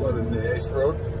flooded in the Ace Road.